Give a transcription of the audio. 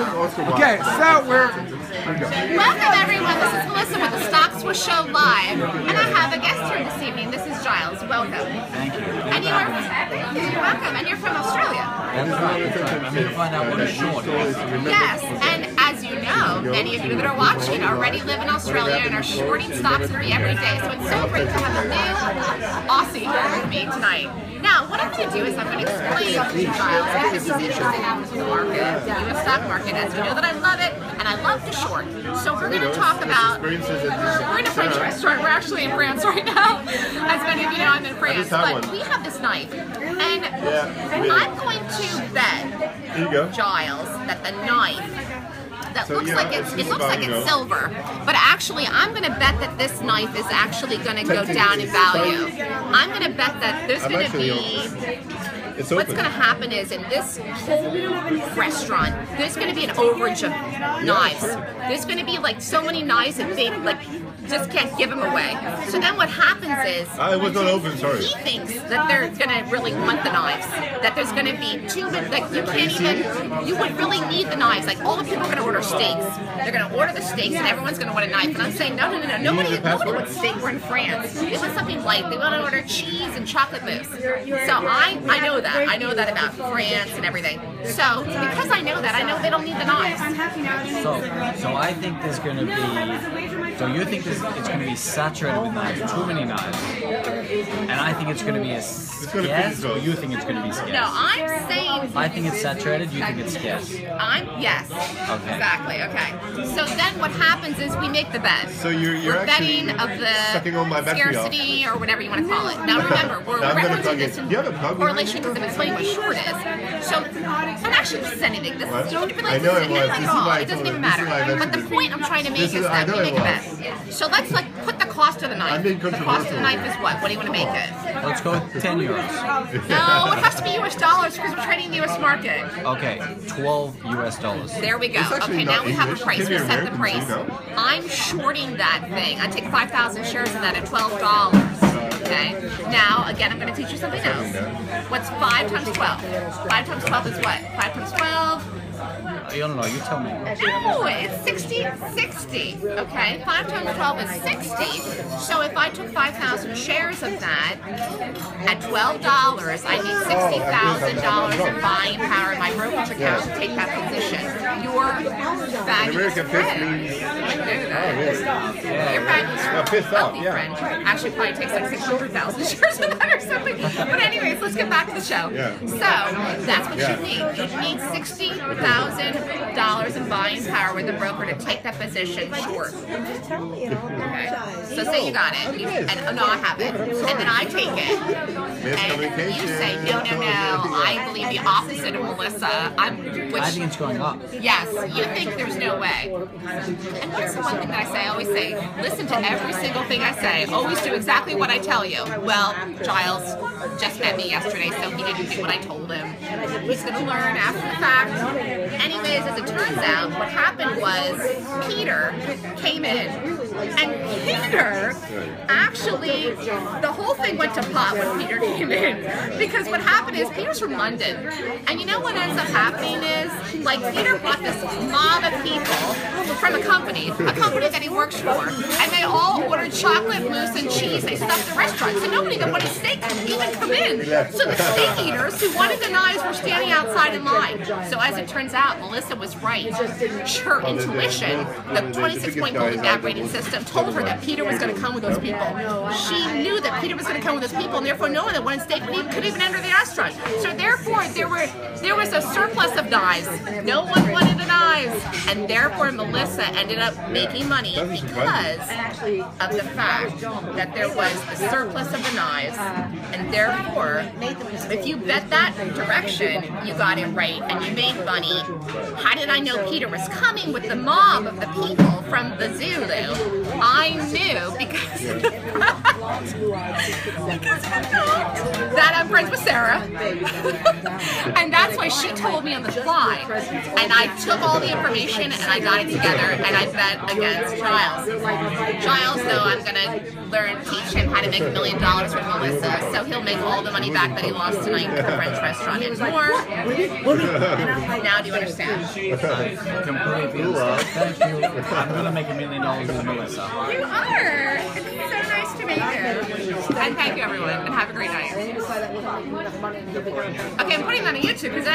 Okay, so we're. Welcome everyone, this is Melissa with the Stock Swoosh Show Live, and I have a guest here this evening. This is Giles. Welcome. Thank you. And you are you, you're welcome, and you're from Australia. That's right. That's right. I'm here to find out what a short is. Yes, and as you know, many of you that are watching already live in Australia and are shorting stocks every every day. So it's so great to have a new Aussie here with me tonight. Now, what I'm going to do is I'm going to explain to Giles because he's interested in the market, the U.S. stock market. As you know that I love it, and I love to short. So we're going to talk about. We're, in a French restaurant. We're actually in France right now. As many of you know, I'm in France. But we have this knife, and I'm going to bet Here you go. Giles that the knife that So, looks yeah, like it's it looks about, like it's silver, but actually I'm gonna bet that this knife is actually gonna go down in value. I'm gonna bet that there's gonna actually, be It's what's going to happen is in this whole restaurant, there's going to be an overage of knives. There's going to be like so many knives that they like just can't give them away. So then what happens is it was not open, sorry. he thinks that they're going to really want the knives. That there's going to be too many, like you can't even, you would really need the knives. Like all the people are going to order steaks. They're going to order the steaks and everyone's going to want a knife. And I'm saying, no, no, no, no. Nobody, nobody wants steak. We're in France. They want something light. They want to order cheese and chocolate mousse. So I, I know that. I know that about France and everything. So because I know that, I know they don't need the knives. So, so I think there's going to be. So you think this, it's going to be saturated with knives, too many knives, and I think it's going to be a gonna be or you think it's going to be scarce? No, I'm saying I think it's saturated. You think it's scarce. I'm yes. Okay. Exactly. Okay. So then what happens is we make the bet. So you're- you're we're actually betting of the sucking all my scarcity or whatever you want to call it. Now remember, we're Now I'm gonna referencing this in. in You have a in? correlation because I'm explaining what short is. So I'm actually this is anything. This What? is don't be like I know this it is was. anything This at is all. why It doesn't even her. This is matter. But the point. I'm trying to make is is- that we make it a bet. So let's like put the cost of the knife. I'm being The cost of the knife is what? What do you want to make it? Let's go with 10 euros. No, it has to be U.S. dollars because we're trading the U.S. market. Okay, 12 US dollars. There we go. Okay, now not we have a price. We set the price. I'm shorting that thing. I take 5,000 shares of that at $12. Okay? Now, again, I'm going to teach you something else. What's 5 times 12? 5 times 12 is what? 5 times 12? I don't know. You tell me. No, it's 60, 60. Okay, 5 times 12 is 60. So if I took 5,000 shares of that at $12, I need $60,000 in buying power in my brokerage account to take that position. Your value American is fist friend. means- oh, oh, Your value is Yeah, pissed off, yeah. friend. Actually, probably takes like 600,000 shares of that or something. But anyways, let's get back to the show. Yeah. So that's what Yeah. you need. You need sixty thousand dollars in buying power with a broker to take that position short. Okay. So say you got it, you, and oh, no, I have it, and then I take it, and you say no, no, no. I believe the opposite of Melissa. I'm, which I think it's going up. Yes, you think there's no way. And what's the one thing that I say? I always say, listen to every single thing I say. Always do exactly what I tell you. Well, Giles just met me yesterday, so he didn't do what I told him. He's going to learn after the fact. Anyways, as it turns out, what happened was Peter came in. And Peter actually, the whole thing went to pot when Peter came in. Because what happened is Peter's from London. And you know what ends up happening is, like, Peter brought this mob of people from a company, a company that he works for, and they all ordered chocolate mousse and cheese. They stuffed the restaurant. So nobody that wanted steak could even come in. So the steak eaters who wanted the knives were standing outside in line. So as it turns out, Melissa was right. Her intuition, the 26 point Golden Gap rating system, told her that Peter was going to come with those people. She knew that Peter was going to come with those people, and therefore no one that wanted steak could even, could even enter the restaurant. So therefore, there were there was a surplus of knives. No one wanted the knives, and therefore Melissa ended up making money because of the fact that there was a surplus of the knives, and therefore, if you bet that direction, you got it right and you made money. How did I know Peter was coming with the mob of the people from the Zulu? Because because that I'm friends with Sarah, and that's why she told me on the fly, and I took all the information and I got it together and I bet against Giles. Giles, though, I'm gonna learn, teach him how to make a million dollars with Melissa, so he'll make all the money back that he lost tonight at the French restaurant and more. Now do you understand? Completely. Thank you. I'm gonna make a million dollars with Melissa. You are. Meet you. And thank you, everyone, and have a great night. Okay, I'm putting that on YouTube